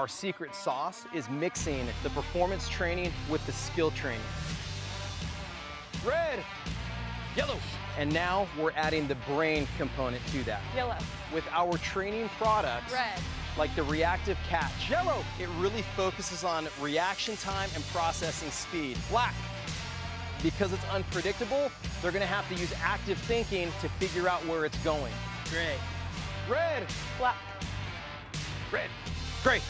our secret sauce is mixing the performance training with the skill training. Red, Yellow. and now we're adding the brain component to that. Yellow. With our training products, Red. like the reactive catch, yellow, it really focuses on reaction time and processing speed. Black, because it's unpredictable, they're gonna have to use active thinking to figure out where it's going. Gray. Red, Black. red, gray.